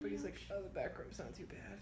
But he's like, oh, the back room's not too bad.